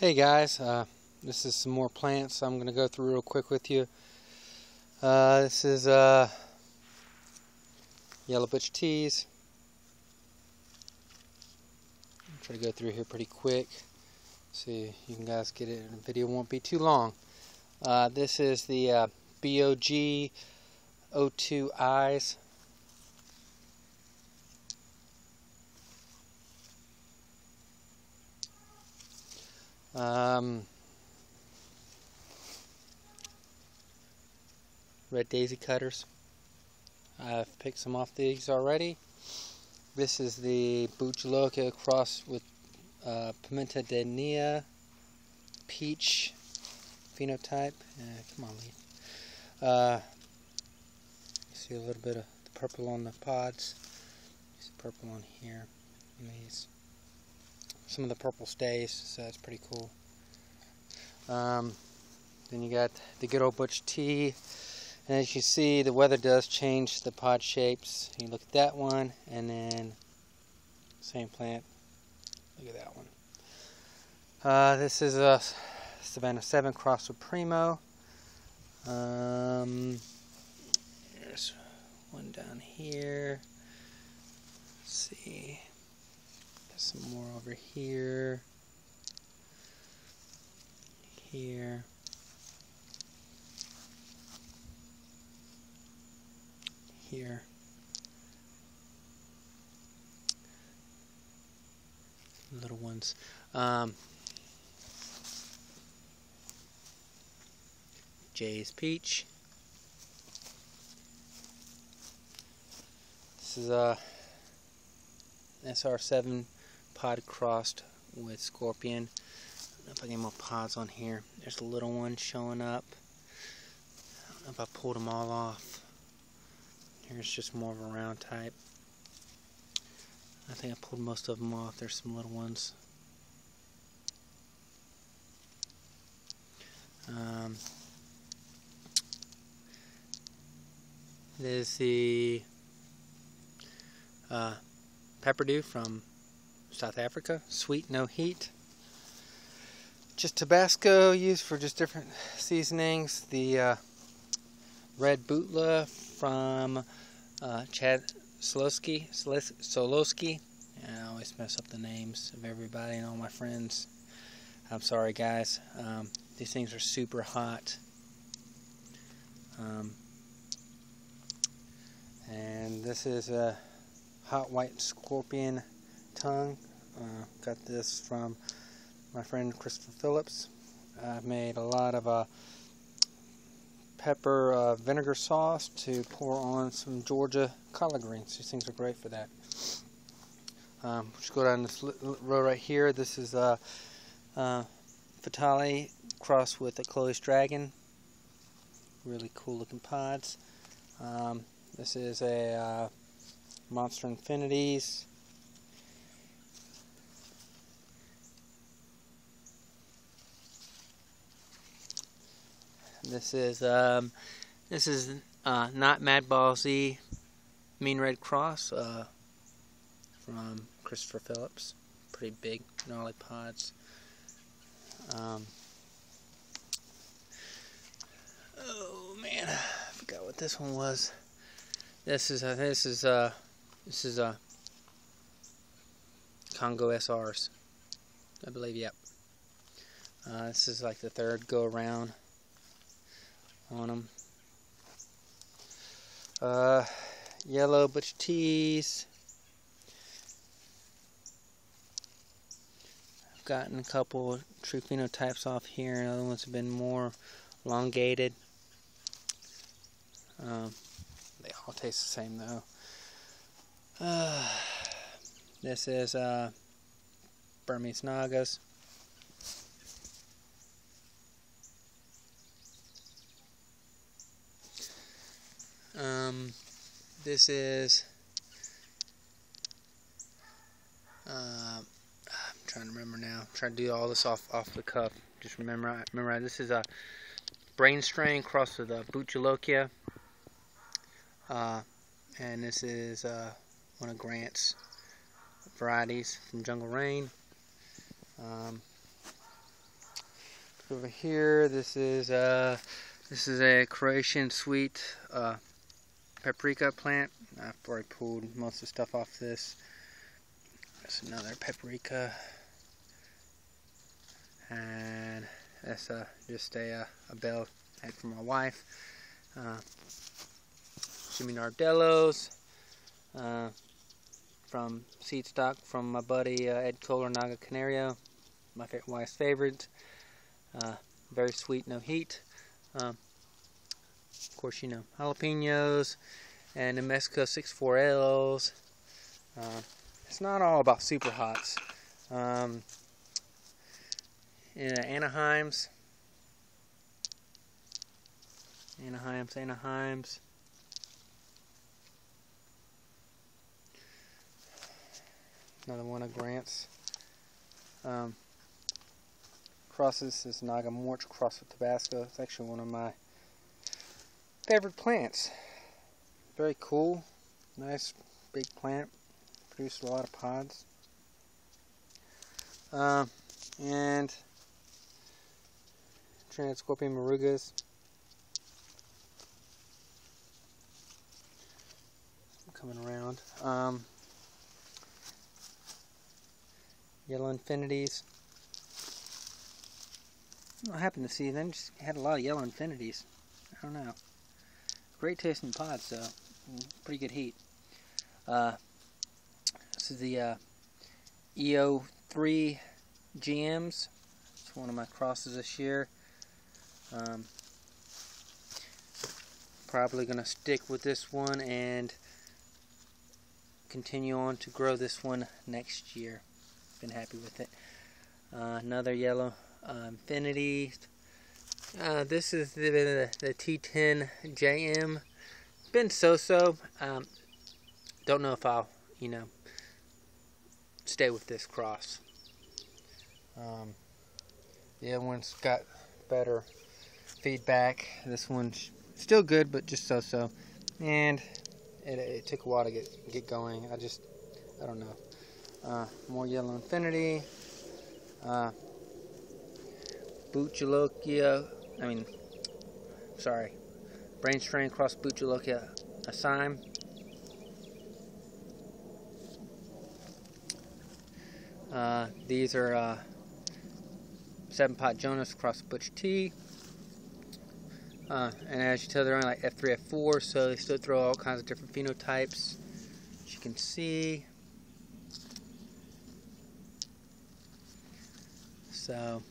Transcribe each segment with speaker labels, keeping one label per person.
Speaker 1: Hey guys, uh, this is some more plants I'm going to go through real quick with you. Uh, this is uh, Yellow Butch Teas. I'll try to go through here pretty quick. See you can guys get it. The video won't be too long. Uh, this is the uh, BOG O2 Eyes. Um, red daisy cutters. I've picked some off these already. This is the Butch cross with uh, Pimenta de Neyde peach phenotype. Uh, come on. Uh, see a little bit of the purple on the pods. See purple on here. These some of the purple stays, so that's pretty cool. Um, then you got the good old Butch T. And as you see, the weather does change the pod shapes. You look at that one, and then same plant. Look at that one. Uh, this is a Savannah 7 cross with Primo. Um, there's one down here. Let's see some more over here, here, here. Little ones. Um, Jay's Peach. This is a SR7 pod crossed with scorpion. I don't know if I get more pods on here. There's a little one showing up. I don't know if I pulled them all off. Here's just more of a round type. I think I pulled most of them off. There's some little ones. Um, there's the uh, Peppadew from South Africa. Sweet, no heat. Just Tabasco used for just different seasonings. The uh, red bootla from uh, Chad. Solowski. I always mess up the names of everybody and all my friends. I'm sorry, guys. Um, these things are super hot. Um, and this is a hot white scorpion tongue. Uh, got this from my friend Christopher Phillips. I've made a lot of uh, pepper uh, vinegar sauce to pour on some Georgia collard greens. These things are great for that. Um, just go down this row right here. This is uh, uh, Fatale crossed with a Chloe's Dragon. Really cool looking pods. Um, this is a uh, Monster Infinities This is um, this is uh, not Mad Ball Z, Mean Red Cross uh, from Christopher Phillips. Pretty big gnarly pods. Um, oh man, I forgot what this one was. This is uh, this is uh this is uh Congo SRs, I believe. Yep. Uh, this is like the third go around on them. Uh, yellow butch teas. I've gotten a couple true phenotypes off here. And other ones have been more elongated. Um, they all taste the same though. Uh, this is uh, Burmese Nagas. Um, this is, uh, I'm trying to remember now. I'm trying to do all this off off the cuff. Just remember, remember this is a brain strain crossed with a Bhut Jolokia. Uh, and this is uh, one of Grant's varieties from Jungle Rain. Um, Over here, this is uh, this is a Croatian sweet uh, paprika plant. after I've pulled most of the stuff off this. That's another paprika, and that's just a uh, a bell head for my wife. Uh, Jimmy Nardellos uh, from seed stock from my buddy uh, Ed Kohler Naga Canario, my wife's favorite. Uh, very sweet, no heat. Um, of course, you know, jalapenos and the Mexico 64Ls. Uh, it's not all about super hots. Um, in Anaheim's, Anaheim's, Anaheim's. Another one of Grant's. Um, crosses is Naga Morich cross with Tabasco. It's actually one of my favorite plants. Very cool. Nice big plant. Produced a lot of pods. Uh, and Trinidad morugas. Coming around. Um, Yellow Infinities. I happened to see them just had a lot of yellow infinities. I don't know. Great tasting pods so Pretty good heat. Uh, this is the uh, EO3 GMs. It's one of my crosses this year. Um, probably going to stick with this one and continue on to grow this one next year. Been happy with it. Uh, another yellow uh, Infinity. Uh, this is the, the, the, T10 JM. Been so-so. Um, don't know if I'll, you know, stay with this cross. Um, the other one's got better feedback. This one's still good, but just so-so. And it, it, took a while to get get going. I just, I don't know. Uh, more Yellow Infinity. Uh, I mean, sorry, brain strain cross Bhut Jolokia asyme. Uh, these are uh, seven pot Jonas cross Butch T. Uh, and as you tell, they're only like F3, F4, so they still throw all kinds of different phenotypes. As you can see. So,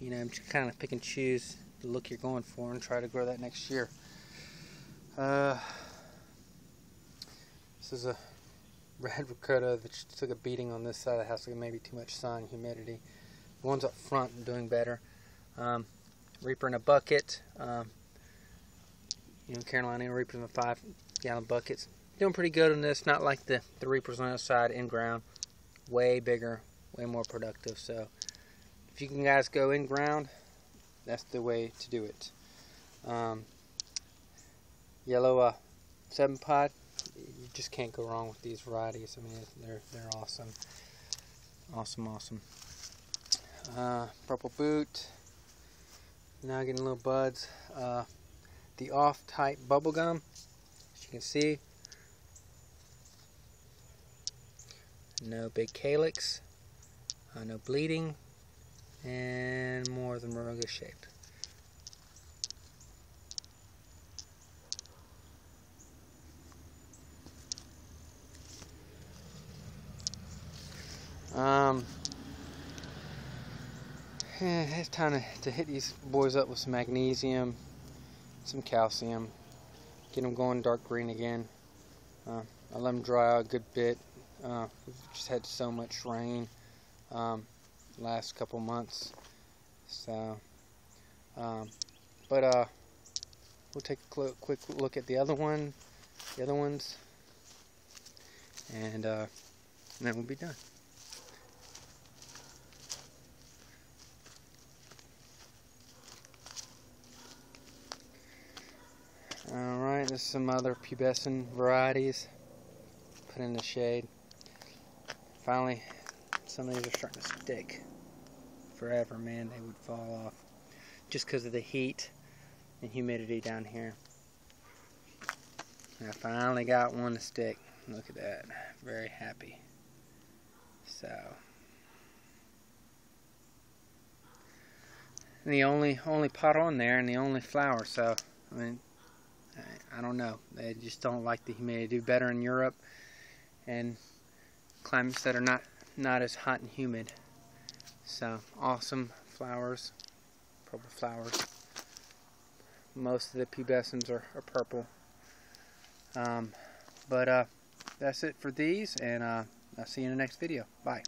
Speaker 1: you know, I'm just kind of pick and choose the look you're going for and try to grow that next year. Uh, this is a red rocoto that took a beating on this side of the house, maybe too much sun, humidity. The ones up front doing better. Um, Reaper in a bucket. Um, you know, Carolina Reapers in the five gallon buckets. Doing pretty good on this, not like the, the Reapers on the side in ground. Way bigger, way more productive. So if you can guys go in ground, that's the way to do it. Um, yellow uh, seven pot, you just can't go wrong with these varieties. I mean, they're they're awesome, awesome, awesome. Uh, purple boot. Now getting little buds. Uh, the off type bubble gum, as you can see. No big calyx, uh, no bleeding, and more of the moruga shape. Um, yeah, it's time to, to hit these boys up with some magnesium, some calcium, get them going dark green again. Uh, I let them dry out a good bit. Uh, we've just had so much rain. Um, last couple months. So, um, but uh, we'll take a quick look at the other one, the other ones, and, uh, and then we'll be done. Alright, there's some other pubescent varieties put in the shade. Finally, some of these are starting to stick forever, man. They would fall off. just because of the heat and humidity down here. I finally got one to stick. Look at that. Very happy. So. And the only only pot on there and the only flower. So, I mean, I, I don't know. They just don't like the humidity. Do better in Europe and climates that are not not as hot and humid. So awesome flowers, purple flowers. Most of the pubescens are, are purple. Um, but uh, that's it for these, and uh, I'll see you in the next video. Bye.